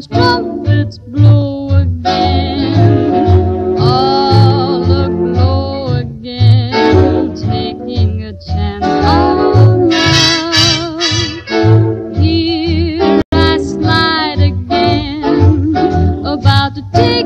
those trumpets blow again. Ah, oh, look low again, taking a chance on love. Here I slide again, about to take.